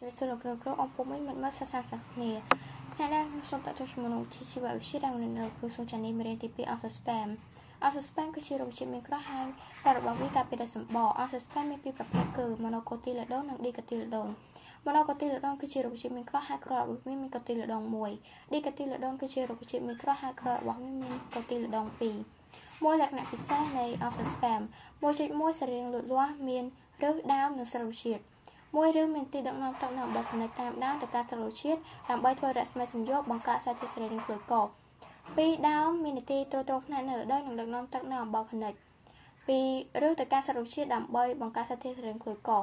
ជួយសួរលោកគ្រូគ្រូអង្គពុំវិញមិនមកសិក្សាសាស្ត្រគ្នាថ្ងៃនេះខ្ញុំសូមតទៅជាមួយនឹងជីជីវវិទ្យាដែលនៅនៅគ្រូសូចានីមេរៀនទី2អសស្ប៉ាមអសស្ប៉ាមគឺជារុក្ខជាតិមានក្រហើយប្ររបស់វាការពារដោយសម្បកអសស្ប៉ាមមានពីរប្រភេទគឺម៉ូណូកូទីលេដូននិងឌីកាទីលេដូនម៉ូណូកូទីលេដូនគឺជារុក្ខជាតិមានក្រហើយក្ររបស់វាមានកូទីលេដូនមួយឌីកាទីលេដូនគឺជារុក្ខជាតិមានក្រហើយក្ររបស់វាមានកូទីលេដូនពីរមួយលក្ខណៈពិសេសនៃអសស្ប៉ាម1.1សរីរាង្គលូតលាស់មានឫសដើមនិងសារជាតិ មួយឬមានទីដឹកនាំទឹកនៅអំបិលផ្នែកតាមដើមទៅការស្រោជាតិដើម្បីធ្វើរស្មីសំយោគបង្កើតសារធាតុសរីរាង្គក្លូកូពីរដើមមាននីតិត្រួតត្រងផ្នែកនៅរដូវនិងដឹកនាំទឹកនៅអំបិលខនិចពីរឬទៅការសរុបជាតិដើម្បីបង្កើតសារធាតុសរីរាង្គក្លូកូ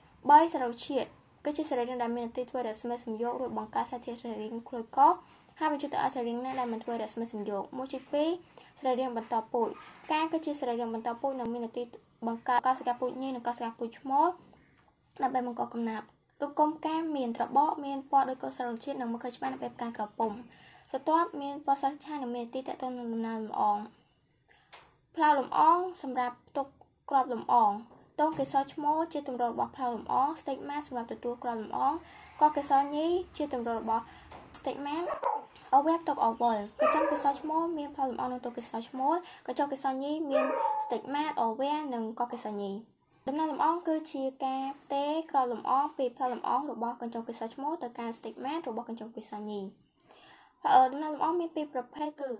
3សរុបជាតិគឺជាសរីរាង្គដែលមាននីតិធ្វើរស្មីសំយោគរួចបង្កើតសារធាតុសរីរាង្គក្លូកូហើយបញ្ជូនទៅឲ្យសរីរាង្គណាដែលមិនធ្វើរស្មីសំយោគមួយជា2សរីរាង្គបន្តពូជការគឺជាសរីរាង្គបន្តពូជនិងមាននីតិបង្កើតកោសិកាពូជញីនិងកោសិកាពូជឈ្មោល ដើម្បីបង្កកំណាប់រូបគុំផ្កាមានត្របកមានពណ៌ដូចកុសលជាតិនិងមុខខិច្បាស់នៅពេលផ្កាក្រពុំស្រទាប់មានពណ៌ស្រស់ឆាយនិងមានទីតេតទៅនឹងដំណើរលំអងផ្លែលំអងសម្រាប់ទុកក្របលំអងតងកេសរឈ្មោលជាទម្រង់របស់ផ្លែលំអង stigma សម្រាប់ទទួលក្របលំអងក៏កេសរញីជាទម្រង់របស់ stigma អវែបទុកអវលកញ្ចក់កេសរឈ្មោលមានផ្លែលំអងនិងទុកកេសរឈ្មោលកញ្ចក់កេសរញីមាន stigma អវែនិងក៏កេសរញី ដំណើរលំអងគឺជាការផ្ទេរក្រលំអងពីផ្លូវលំអងរបស់កញ្ចក់ពិសោឈ្មោះទៅការ stigmat របស់កញ្ចក់ពិសោញីដំណើរលំអងមានពីរប្រភេទគឺ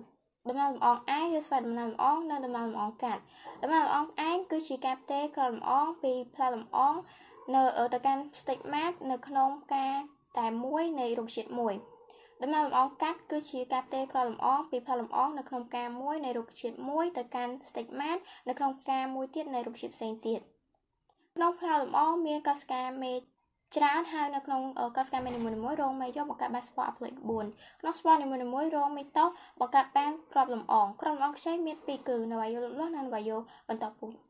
ដំណើរលំអងឯងឬស្វ័យដំណើរលំអងនិងដំណើរលំអងកាត់ដំណើរលំអងឯងគឺជាការផ្ទេរក្រលំអងពីផ្លូវលំអងនៅទៅកាន់ stigmat នៅក្នុងការតែមួយនៃរុក្ខជាតិមួយដំណើរលំអងកាត់គឺជាការផ្ទេរក្រលំអងពីផ្លូវលំអងនៅក្នុងការមួយនៃរុក្ខជាតិមួយទៅកាន់ stigmat នៅក្នុងការមួយទៀតនៃរុក្ខជាតិផ្សេងទៀត។ ក្នុងផ្លែលម្អមានកោសិកាមេច្រើនហើយនៅក្នុងកោសិកាមេនីមួយៗរងមេយកបង្កើតបានស្ពតអាផ្លេត4ក្នុងស្ពតនីមួយៗរងមេតោបង្កើតបានក្របលំអងក្របលំអងខ្ចីមានពីរគឺនវាយុលូតលាស់និងនវាយុបន្តពូជ